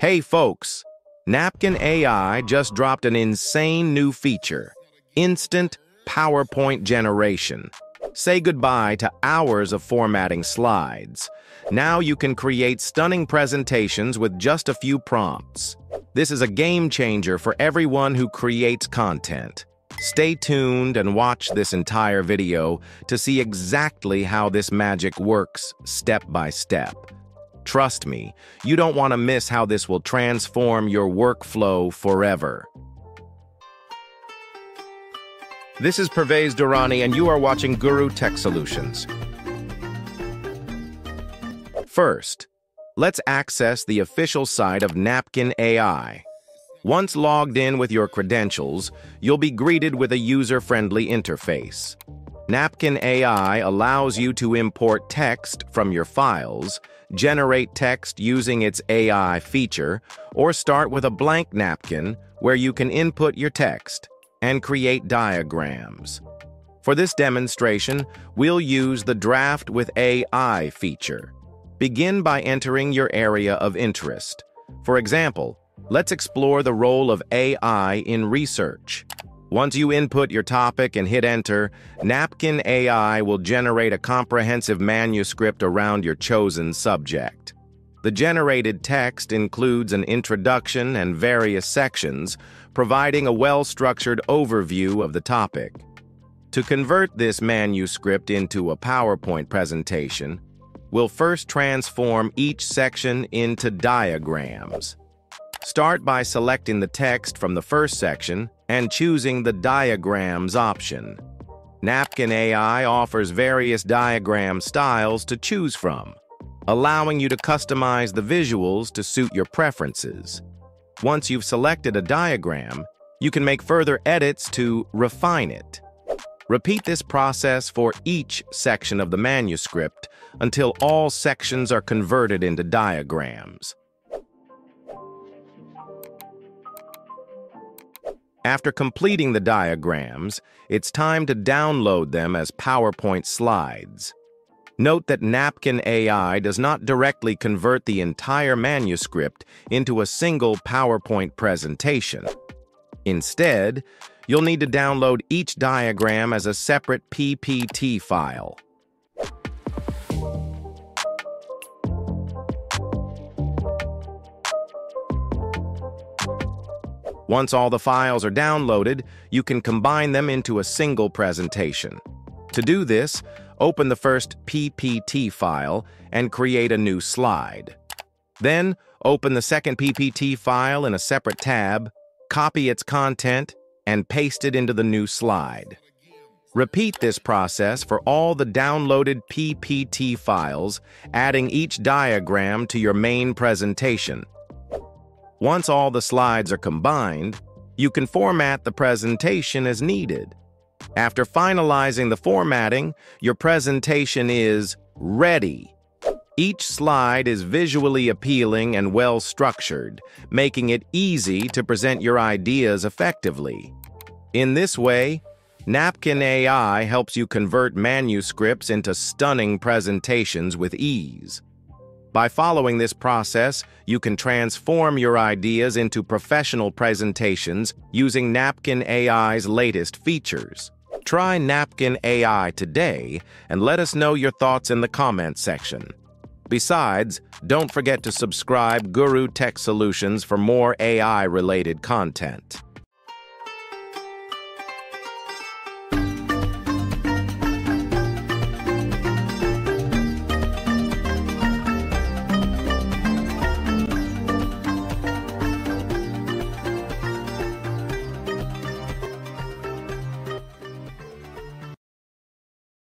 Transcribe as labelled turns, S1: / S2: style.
S1: Hey folks, Napkin AI just dropped an insane new feature, instant PowerPoint generation. Say goodbye to hours of formatting slides. Now you can create stunning presentations with just a few prompts. This is a game changer for everyone who creates content. Stay tuned and watch this entire video to see exactly how this magic works step by step. Trust me, you don't want to miss how this will transform your workflow forever. This is Pervaiz Durrani, and you are watching Gurru Tech Solutions. First, let's access the official site of Napkin AI. Once logged in with your credentials, you'll be greeted with a user-friendly interface. Napkin AI allows you to import text from your files, generate text using its AI feature, or start with a blank napkin where you can input your text and create diagrams. For this demonstration, we'll use the Draft with AI feature. Begin by entering your area of interest. For example, let's explore the role of AI in research. Once you input your topic and hit enter, Napkin AI will generate a comprehensive manuscript around your chosen subject. The generated text includes an introduction and various sections, providing a well-structured overview of the topic. To convert this manuscript into a PowerPoint presentation, we'll first transform each section into diagrams. Start by selecting the text from the first section and choosing the Diagrams option. Napkin AI offers various diagram styles to choose from, allowing you to customize the visuals to suit your preferences. Once you've selected a diagram, you can make further edits to refine it. Repeat this process for each section of the manuscript until all sections are converted into diagrams. After completing the diagrams, it's time to download them as PowerPoint slides. Note that Napkin AI does not directly convert the entire manuscript into a single PowerPoint presentation. Instead, you'll need to download each diagram as a separate PPT file. Once all the files are downloaded, you can combine them into a single presentation. To do this, open the first PPT file and create a new slide. Then, open the second PPT file in a separate tab, copy its content, and paste it into the new slide. Repeat this process for all the downloaded PPT files, adding each diagram to your main presentation. Once all the slides are combined, you can format the presentation as needed. After finalizing the formatting, your presentation is ready. Each slide is visually appealing and well-structured, making it easy to present your ideas effectively. In this way, Napkin AI helps you convert manuscripts into stunning presentations with ease. By following this process, you can transform your ideas into professional presentations using Napkin AI's latest features. Try Napkin AI today and let us know your thoughts in the comments section. Besides, don't forget to subscribe Gurru Tech Solutions for more AI-related content.